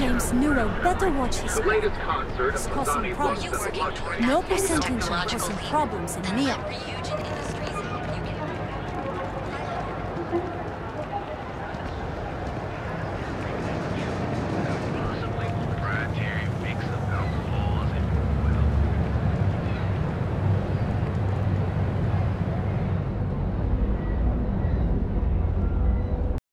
James Nero better watch his The latest concert It's of causing problems. No percentage of causing problems in Neon.